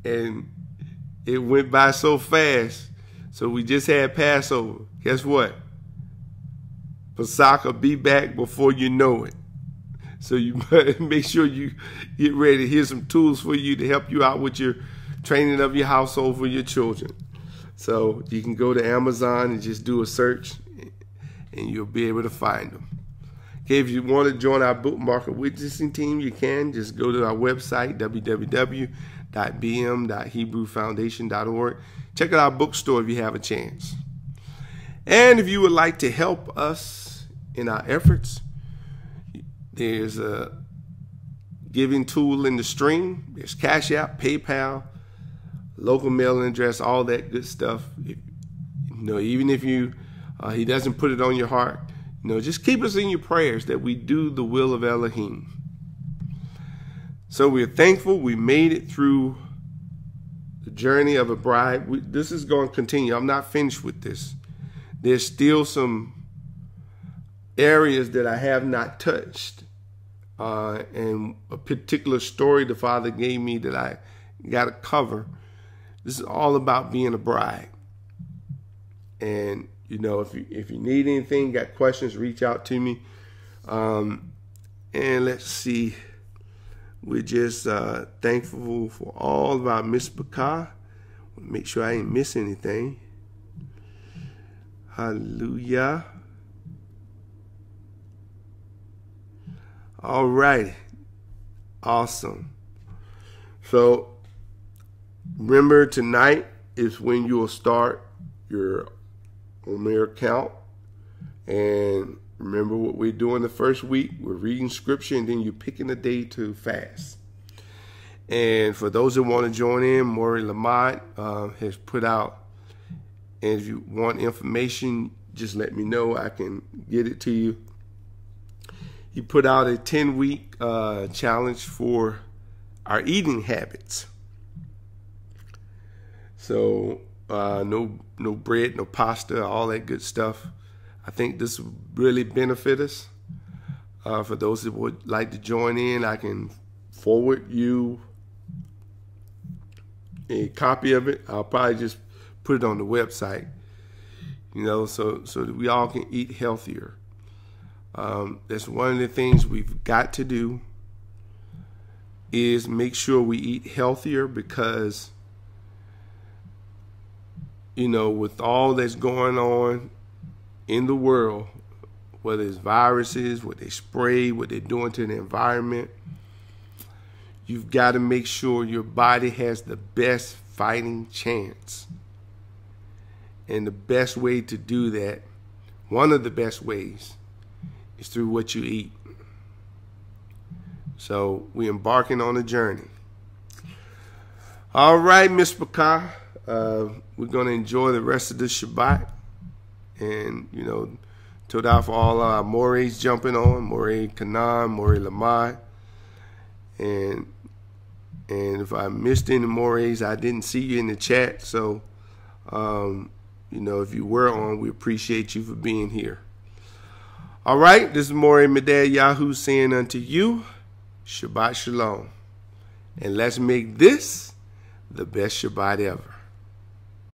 and it went by so fast. So we just had Passover. Guess what? Pasaka be back before you know it. So you [LAUGHS] make sure you get ready. Here's some tools for you to help you out with your training of your household for your children. So you can go to Amazon and just do a search and you'll be able to find them. Okay, if you want to join our bookmarker witnessing team, you can. Just go to our website, www.bm.hebrewfoundation.org. Check out our bookstore if you have a chance. And if you would like to help us in our efforts, there's a giving tool in the stream. There's Cash App, PayPal, local mailing address, all that good stuff. you know, even if you uh, he doesn't put it on your heart, you know, just keep us in your prayers that we do the will of Elohim. So we're thankful we made it through the journey of a bride. We, this is going to continue. I'm not finished with this. There's still some areas that I have not touched uh, and a particular story the Father gave me that I got to cover. This is all about being a bride. And you know, if you if you need anything, got questions, reach out to me. Um, and let's see, we're just uh, thankful for all of our Mishpacha. Make sure I ain't miss anything. Hallelujah. All right. Awesome. So remember tonight is when you will start your Omer count. And remember what we're doing the first week. We're reading scripture and then you're picking a day to fast. And for those that want to join in, Moreh Lamont uh, has put out, and if you want information, just let me know. I can get it to you he put out a 10 week uh, challenge for our eating habits. So uh, no no bread, no pasta, all that good stuff. I think this really benefit us. Uh, for those that would like to join in, I can forward you a copy of it. I'll probably just put it on the website, you know, so so that we all can eat healthier. Um, that's one of the things we've got to do is make sure we eat healthier because you know with all that's going on in the world whether it's viruses what they spray what they're doing to the environment you've got to make sure your body has the best fighting chance. And the best way to do that one of the best ways is through what you eat. So we're embarking on a journey. All right, Mishpacha, uh, we're going to enjoy the rest of the Shabbat. And, you know, to out for all our Mores jumping on, Moreh Kanan, Moreh Lamai. And and if I missed any Mores, I didn't see you in the chat. So, um, you know, if you were on, we appreciate you for being here. All right, this is Moreh Medad Yahoo saying unto you. Shabbat Shalom. And let's make this the best Shabbat ever.